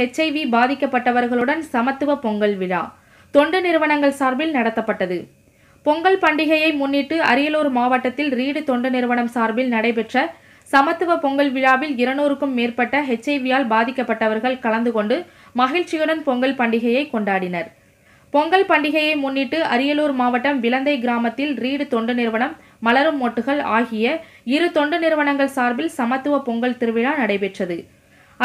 HIV பாதிக்கப்பட்டவர்களுடன் சமத்துவ பொங்கல் விழா. தொண்டு நிறுவனங்கள் சார்பில் நடத்தப்பட்டது. பொங்கல் பண்டிகையை முன்னிட்டு அரியலூர் மாவட்டத்தில் ரீடு தொண்டு நிறுவனம் சார்பில் நடைபெற்ற சமத்துவ பொங்கல் விழாவில் இருநூறுக்கும் மேற்பட்ட ஹெச்ஐவியால் பாதிக்கப்பட்டவர்கள் கலந்து கொண்டு மகிழ்ச்சியுடன் பொங்கல் பண்டிகையை கொண்டாடினர். பொங்கல் பண்டிகையை முன்னிட்டு அரியலூர் மாவட்டம் விலந்தை கிராமத்தில் ரீடு தொண்டு நிறுவனம் மலரும் மொட்டுகள் ஆகிய இரு தொண்டு நிறுவனங்கள் சார்பில் சமத்துவ பொங்கல் திருவிழா நடைபெற்றது.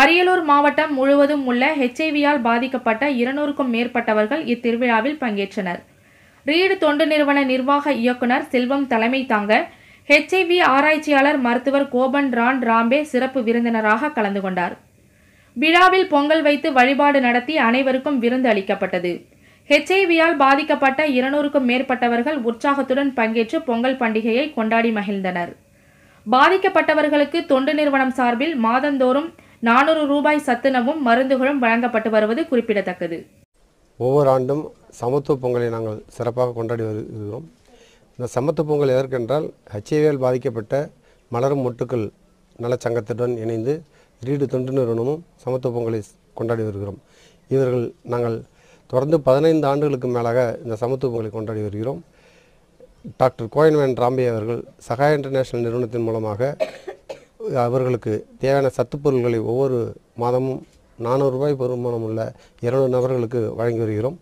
அரியலூர் மாவட்டம் முழுவதும் உள்ள ஹெச்ஐவியால் பாதிக்கப்பட்ட இருநூறுக்கும் மேற்பட்டவர்கள் இத்திருவிழாவில் பங்கேற்றனர். ரீடு தொண்டு நிறுவன நிர்வாக இயக்குனர் செல்வம் தலைமை தாங்க ஹெச்ஐவி ஆராய்ச்சியாளர் மருத்துவர் கோபன் ரான் ராம்பே சிறப்பு விருந்தினராக கலந்து கொண்டார். விழாவில் பொங்கல் வைத்து வழிபாடு நடத்தி அனைவருக்கும் விருந்து அளிக்கப்பட்டது. ஹெச்ஐவியால் பாதிக்கப்பட்ட இருநூறுக்கும் மேற்பட்டவர்கள் உற்சாகத்துடன் பங்கேற்று பொங்கல் பண்டிகையை கொண்டாடி மகிழ்ந்தனர். பாதிக்கப்பட்டவர்களுக்கு தொண்டு நிறுவனம் சார்பில் மாதந்தோறும் நானூறு ரூபாய் சத்துணவும் மருந்துகளும் வழங்கப்பட்டு வருவது குறிப்பிடத்தக்கது. ஒவ்வொரு ஆண்டும் சமத்துவ பொங்கலை நாங்கள் சிறப்பாக கொண்டாடி வருகிறோம். இந்த சமத்துவ பொங்கல் எதற்கென்றால் ஹெச்ஐவியால் பாதிக்கப்பட்ட மலரும் மொட்டுக்கள் நலச்சங்கத்துடன் இணைந்து ரீடு தொண்டு நிறுவனமும் சமத்துவ பொங்கலை கொண்டாடி வருகிறோம். இவர்கள் நாங்கள் தொடர்ந்து பதினைந்து ஆண்டுகளுக்கு மேலாக இந்த சமத்துவ பொங்கலை கொண்டாடி வருகிறோம். டாக்டர் கோயன்வேன் ராம்பே அவர்கள் சகாய இன்டர்நேஷனல் நிறுவனத்தின் மூலமாக அவர்களுக்கு தேவையான சத்துப்பொருள்களை ஒவ்வொரு மாதமும் நானூறு ரூபாய் பெருமானம் உள்ள இருநூறு நபர்களுக்கு வழங்கி வருகிறோம்.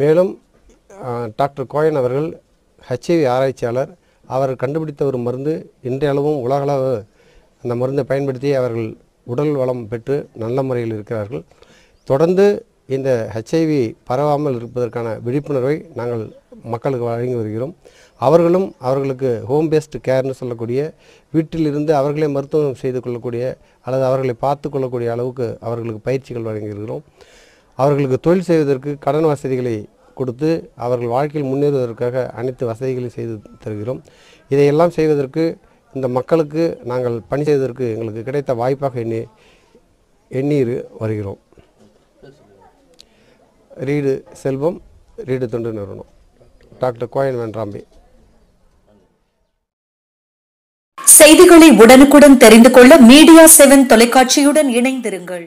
மேலும் டாக்டர் கோயன் அவர்கள் ஹெச்ஐவி ஆராய்ச்சியாளர். அவர் கண்டுபிடித்த ஒரு மருந்து இன்றையளவும் உலகளவு அந்த மருந்தை பயன்படுத்தி அவர்கள் உடல் வளம் பெற்று நல்ல முறையில் இருக்கிறார்கள். தொடர்ந்து இந்த ஹெச்ஐவி பரவாமல் இருப்பதற்கான விழிப்புணர்வை நாங்கள் மக்களுக்கு வழங்கி வருகிறோம். அவர்களும் அவர்களுக்கு ஹோம் பேஸ்டு கேர்னு சொல்லக்கூடிய வீட்டிலிருந்து அவர்களே மருத்துவம் செய்து கொள்ளக்கூடிய அல்லது அவர்களை பார்த்து கொள்ளக்கூடிய அளவுக்கு அவர்களுக்கு பயிற்சிகள் வழங்கியிருக்கிறோம். அவர்களுக்கு தொழில் செய்வதற்கு கடன் வசதிகளை கொடுத்து அவர்கள் வாழ்க்கையில் முன்னேறுவதற்காக அனைத்து வசதிகளையும் செய்து தருகிறோம். இதையெல்லாம் செய்வதற்கு இந்த மக்களுக்கு நாங்கள் பணி செய்வதற்கு எங்களுக்கு கிடைத்த வாய்ப்பாக எண்ணி எண்ணீர் வருகிறோம். ரீடு செல்வம் ரீடு தொண்டு நிறுவனம். டாக்டர் கோயன் வென்றாம்பி செய்திகளை உடனுக்குடன் தெரிந்து கொள்ள மீடியா செவன் தொலைக்காட்சியுடன் இணைந்திருங்கள்.